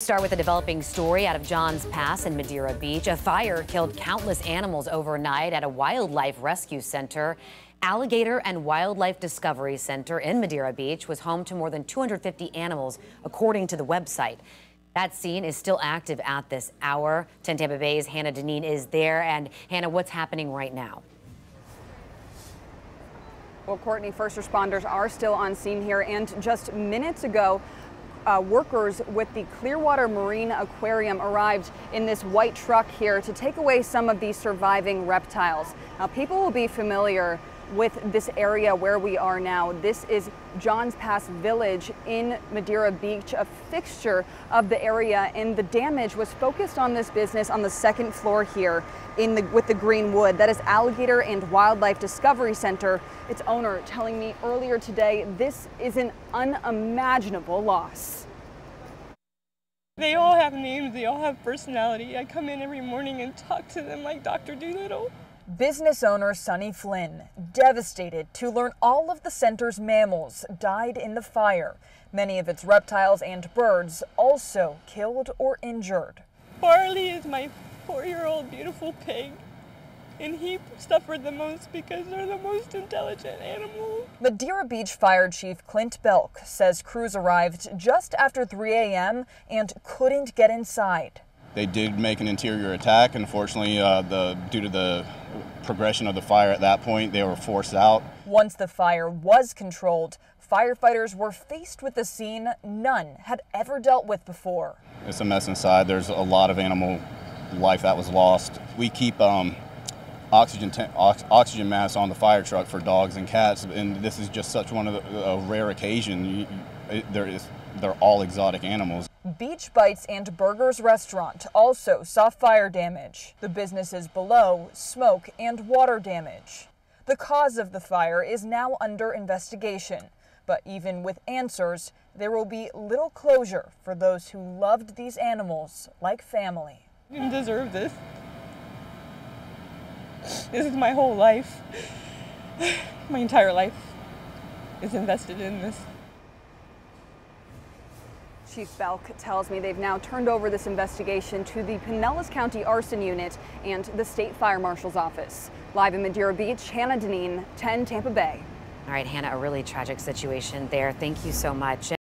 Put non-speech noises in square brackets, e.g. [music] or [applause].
Start with a developing story out of Johns Pass in Madeira Beach. A fire killed countless animals overnight at a wildlife rescue center. Alligator and Wildlife Discovery Center in Madeira Beach was home to more than 250 animals, according to the website. That scene is still active at this hour. 10 Tampa Bay's Hannah Deneen is there. And Hannah, what's happening right now? Well, Courtney, first responders are still on scene here, and just minutes ago, uh, workers with the Clearwater Marine Aquarium arrived in this white truck here to take away some of these surviving reptiles. Now, people will be familiar with this area where we are now. This is Johns Pass Village in Madeira Beach, a fixture of the area, and the damage was focused on this business on the second floor here in the, with the green wood. That is Alligator and Wildlife Discovery Center. Its owner telling me earlier today this is an unimaginable loss. They all have names, they all have personality. I come in every morning and talk to them like Dr. Dolittle. Business owner Sonny Flynn, devastated to learn all of the center's mammals died in the fire. Many of its reptiles and birds also killed or injured. Barley is my four-year-old beautiful pig and he suffered the most because they're the most intelligent animal. Madeira Beach Fire Chief Clint Belk says crews arrived just after 3 a.m. and couldn't get inside. They did make an interior attack. Unfortunately, uh, the, due to the progression of the fire at that point, they were forced out. Once the fire was controlled, firefighters were faced with a scene none had ever dealt with before. It's a mess inside. There's a lot of animal life that was lost. We keep um, oxygen ox oxygen masks on the fire truck for dogs and cats, and this is just such one of the, a rare occasion. You, it, there is, they're all exotic animals. Beach Bites and Burgers restaurant also saw fire damage. The businesses below smoke and water damage. The cause of the fire is now under investigation, but even with answers, there will be little closure for those who loved these animals like family. You didn't deserve this. [laughs] This is my whole life. My entire life is invested in this. Chief Belk tells me they've now turned over this investigation to the Pinellas County Arson Unit and the State Fire Marshal's Office. Live in Madeira Beach, Hannah Deneen, 10 Tampa Bay. All right, Hannah, a really tragic situation there. Thank you so much.